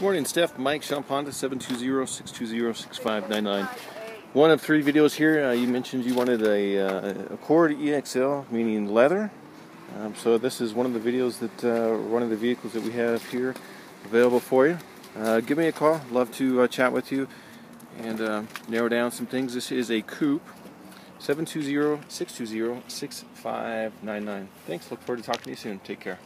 Good morning, Steph. Mike, Sean 720-620-6599. One of three videos here. Uh, you mentioned you wanted a uh, Accord EXL, meaning leather. Um, so this is one of the videos that, uh, one of the vehicles that we have here available for you. Uh, give me a call. Love to uh, chat with you and uh, narrow down some things. This is a coupe. 720-620-6599. Thanks. Look forward to talking to you soon. Take care.